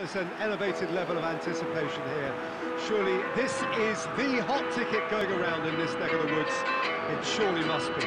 There's an elevated level of anticipation here. Surely this is the hot ticket going around in this neck of the woods. It surely must be.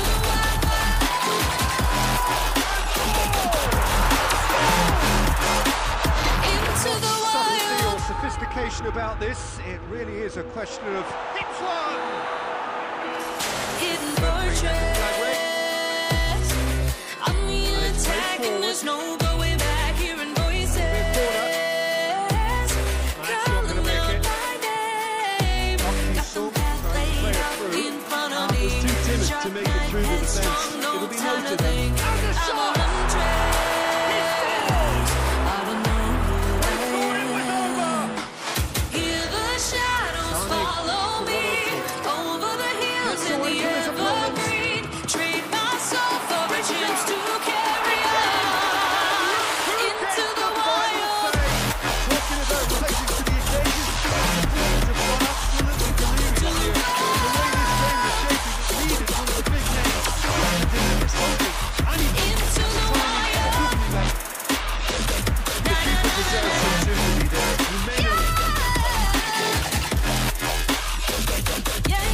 conversation about this. It really is a question of it's one. Hidden the attack and there's no going back. Hearing voices. Too timid to make it through the defense. Yeah.